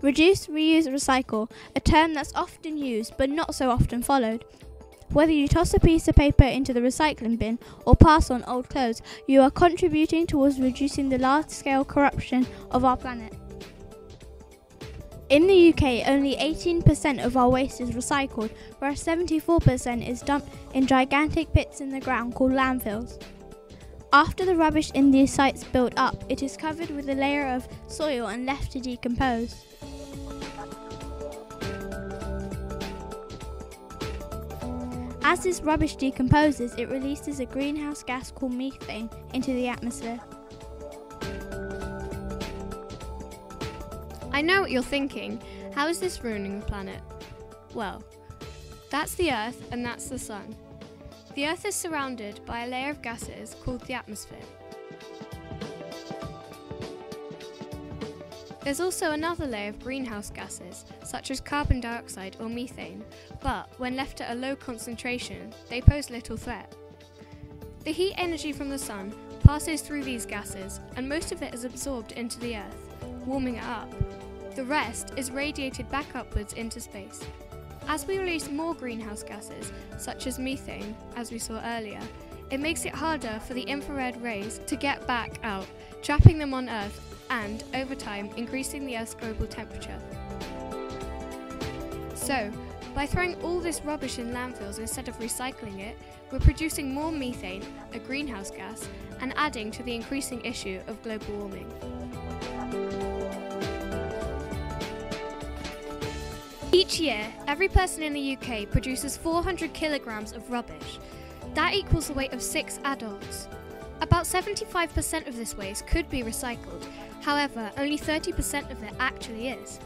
Reduce, reuse, recycle, a term that's often used but not so often followed. Whether you toss a piece of paper into the recycling bin or pass on old clothes, you are contributing towards reducing the large scale corruption of our planet. In the UK, only 18% of our waste is recycled, whereas 74% is dumped in gigantic pits in the ground called landfills. After the rubbish in these sites build up, it is covered with a layer of soil and left to decompose. As this rubbish decomposes, it releases a greenhouse gas called methane into the atmosphere. I know what you're thinking. How is this ruining the planet? Well, that's the Earth and that's the Sun. The Earth is surrounded by a layer of gases called the atmosphere. There's also another layer of greenhouse gases, such as carbon dioxide or methane, but when left at a low concentration, they pose little threat. The heat energy from the sun passes through these gases, and most of it is absorbed into the Earth, warming it up. The rest is radiated back upwards into space. As we release more greenhouse gases, such as methane, as we saw earlier, it makes it harder for the infrared rays to get back out, trapping them on Earth and, over time, increasing the Earth's global temperature. So, by throwing all this rubbish in landfills instead of recycling it, we're producing more methane, a greenhouse gas, and adding to the increasing issue of global warming. Each year, every person in the UK produces 400 kilograms of rubbish. That equals the weight of six adults. About 75% of this waste could be recycled, however, only 30% of it actually is.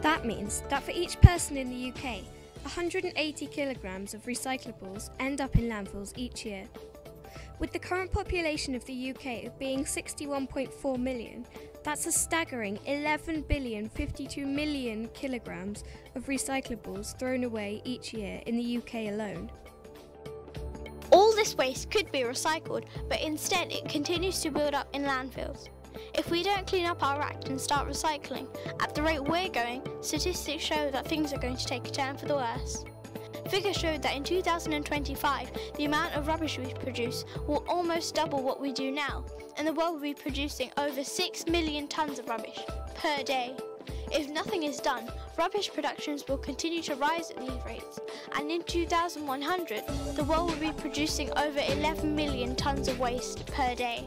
That means that for each person in the UK, 180 kilograms of recyclables end up in landfills each year. With the current population of the UK being 61.4 million, that's a staggering 11 billion 52 million kilograms of recyclables thrown away each year in the UK alone. This waste could be recycled, but instead it continues to build up in landfills. If we don't clean up our act and start recycling, at the rate we're going, statistics show that things are going to take a turn for the worse. Figures showed that in 2025, the amount of rubbish we produce will almost double what we do now, and the world will be producing over 6 million tonnes of rubbish per day. If nothing is done, rubbish productions will continue to rise at these rates, and in 2100, the world will be producing over 11 million tonnes of waste per day.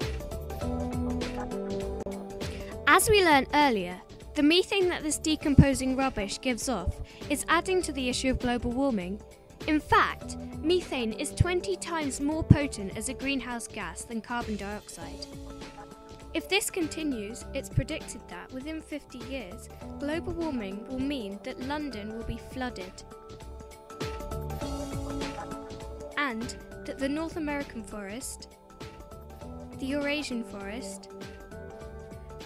As we learned earlier, the methane that this decomposing rubbish gives off is adding to the issue of global warming. In fact, methane is 20 times more potent as a greenhouse gas than carbon dioxide. If this continues, it's predicted that within 50 years, global warming will mean that London will be flooded. And that the North American forest, the Eurasian forest,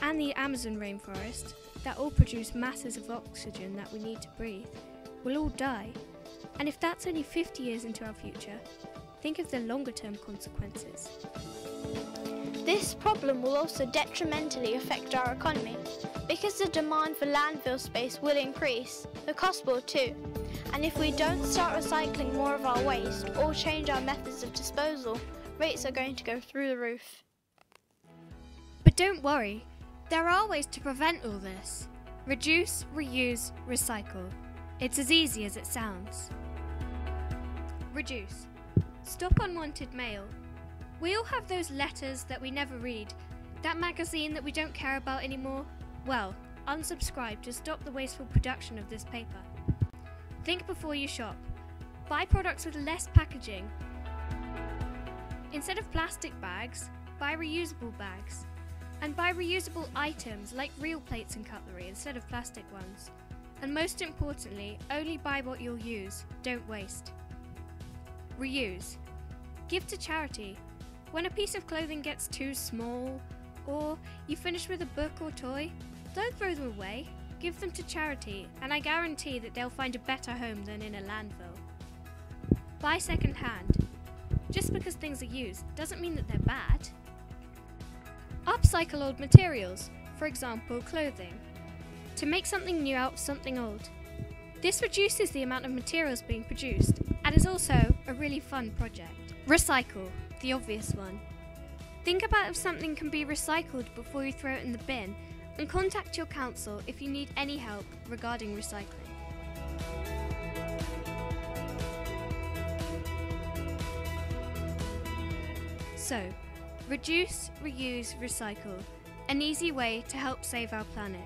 and the Amazon rainforest, that all produce masses of oxygen that we need to breathe, will all die. And if that's only 50 years into our future, think of the longer term consequences. This problem will also detrimentally affect our economy. Because the demand for landfill space will increase, the cost will too. And if we don't start recycling more of our waste or change our methods of disposal, rates are going to go through the roof. But don't worry, there are ways to prevent all this. Reduce, reuse, recycle. It's as easy as it sounds. Reduce. Stop unwanted mail. We all have those letters that we never read. That magazine that we don't care about anymore. Well, unsubscribe to stop the wasteful production of this paper. Think before you shop. Buy products with less packaging. Instead of plastic bags, buy reusable bags. And buy reusable items like real plates and cutlery instead of plastic ones. And most importantly, only buy what you'll use, don't waste. Reuse. Give to charity. When a piece of clothing gets too small, or you finish with a book or toy, don't throw them away. Give them to charity, and I guarantee that they'll find a better home than in a landfill. Buy second hand. Just because things are used doesn't mean that they're bad. Upcycle old materials. for example, clothing, to make something new out of something old. This reduces the amount of materials being produced and is also a really fun project. Recycle, the obvious one. Think about if something can be recycled before you throw it in the bin and contact your council if you need any help regarding recycling. So, reduce, reuse, recycle. An easy way to help save our planet.